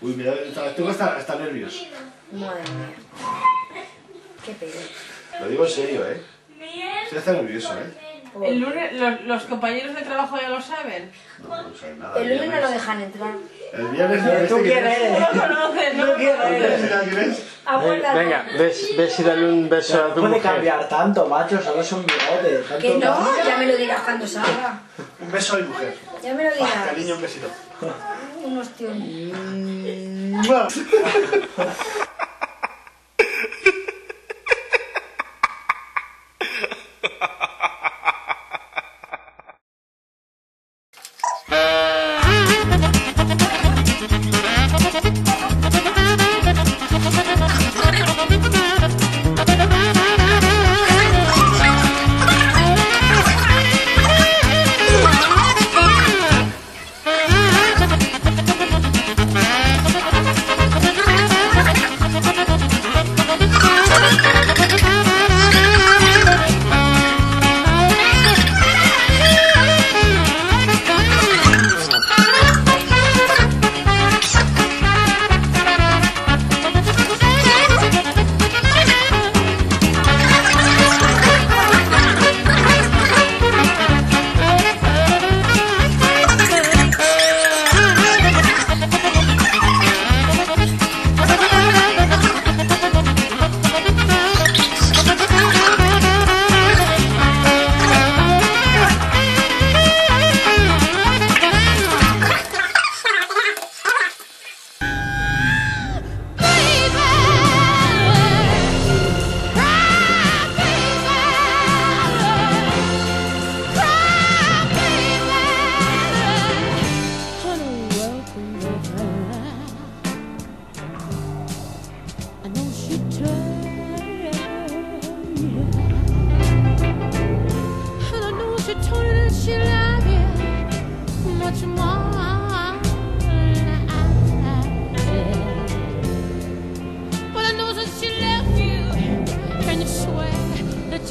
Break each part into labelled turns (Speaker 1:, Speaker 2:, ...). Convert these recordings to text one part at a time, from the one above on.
Speaker 1: Uy, mira, tengo hasta, hasta nervios.
Speaker 2: Madre mía. Qué pedo.
Speaker 1: Lo digo en serio, ¿eh? Estoy hasta nervioso, ¿eh?
Speaker 3: El lunes, los, los compañeros de trabajo ya lo saben.
Speaker 1: No, no sé nada.
Speaker 2: El lunes no lo dejan entrar.
Speaker 1: El viernes...
Speaker 4: Tú
Speaker 1: este
Speaker 4: quieres.
Speaker 1: es-
Speaker 3: No lo conocen, no lo
Speaker 1: ¿El
Speaker 3: conocen.
Speaker 1: viernes quién es?
Speaker 2: Abuela.
Speaker 5: Venga, ves, ves y dale un beso a
Speaker 4: No
Speaker 5: tu
Speaker 4: puede
Speaker 5: mujer.
Speaker 4: cambiar tanto, macho, solo son bigotes. tanto
Speaker 2: Que no, ya me lo dirás cuando salga.
Speaker 1: Un beso a mi mujer.
Speaker 2: Ya me lo
Speaker 1: Ah,
Speaker 2: dirás.
Speaker 1: cariño, un besito.
Speaker 2: Un ostión.
Speaker 1: ¡Mua!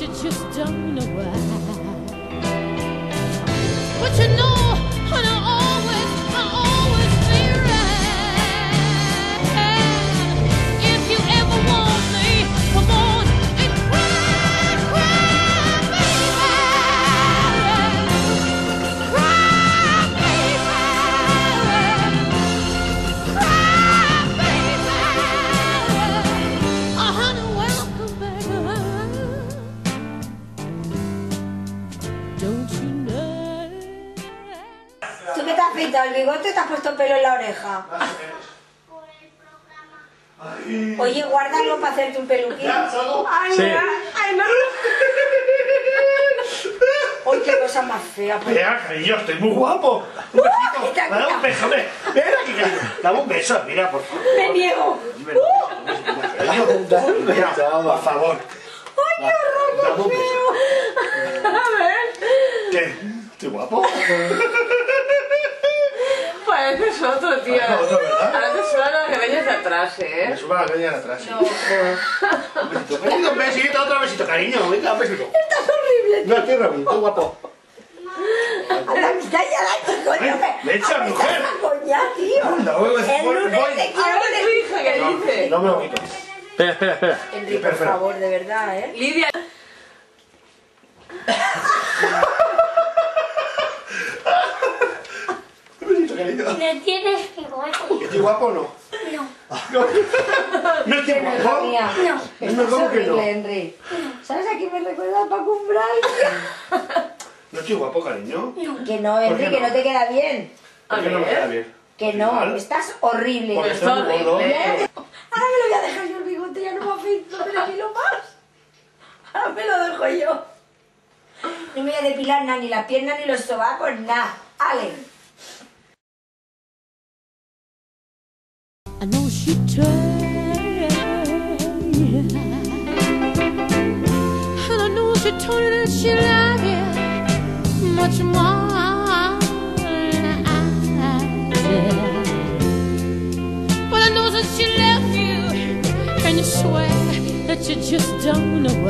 Speaker 6: You just don't know why. But you know,
Speaker 2: pintado el bigote o te has puesto pelo en la oreja? Oye, guárdalo para hacerte un peluquín. Ay,
Speaker 5: Sí.
Speaker 2: ay, no. Uy, qué cosa más fea. pues.
Speaker 1: Mira, cariño, estoy muy guapo. Un besito. Dame un beso, hombre. Ven aquí, cariño. Dame un beso, mira, por favor.
Speaker 2: Me niego.
Speaker 1: Mira, por favor.
Speaker 2: Ay, qué horror, feo. A ver.
Speaker 1: ¿Qué? ¿Estoy guapo?
Speaker 3: Pareces otro, tío.
Speaker 1: Parezco otro, ¿verdad?
Speaker 3: Ahora te suena las greñas de atrás,
Speaker 1: Me
Speaker 3: ¿eh?
Speaker 1: suba la caña de atrás. sí. Un besito, besito, un besito, otro besito, cariño. Venga, un besito.
Speaker 2: Estás horrible.
Speaker 1: No, estoy Robin, estoy guapo.
Speaker 2: A la mitad ya la coño.
Speaker 1: Me echa,
Speaker 2: a
Speaker 1: mujer.
Speaker 2: la coña, tío.
Speaker 1: Anda, voy, voy,
Speaker 2: El lunes
Speaker 1: voy.
Speaker 2: te quiero
Speaker 3: Ahora tu
Speaker 2: de...
Speaker 3: hija, ¿qué dice?
Speaker 1: No me lo quito.
Speaker 5: Espera, espera, espera.
Speaker 2: Enrique, por favor, de verdad, ¿eh?
Speaker 3: Lidia,
Speaker 6: No tienes bigote.
Speaker 1: ¿Estoy guapo o no?
Speaker 6: No.
Speaker 1: ¿No estoy
Speaker 2: Hija
Speaker 1: guapo?
Speaker 2: mía.
Speaker 1: No,
Speaker 2: Estás
Speaker 1: ¿cómo que no?
Speaker 2: horrible, Henry. ¿Sabes a quién me recuerda a Paco Umbral?
Speaker 1: ¿No estoy guapo, cariño?
Speaker 2: Que no,
Speaker 1: ¿Por
Speaker 2: Henry, que
Speaker 1: no?
Speaker 2: no te queda bien.
Speaker 1: ¿Por qué no me queda bien?
Speaker 2: Que no,
Speaker 1: Mal.
Speaker 2: estás horrible.
Speaker 1: Porque muy gordo.
Speaker 3: horrible.
Speaker 2: Ahora me lo voy a dejar yo el bigote, ya no me afeito tres kilos más. Ahora me lo dejo yo. No me voy a depilar nada, ni las piernas ni los sobacos, nada. Ale.
Speaker 6: I know she turned. And I know she she loved you Much more. Than I did But I know that she left you And you swear that you just don't know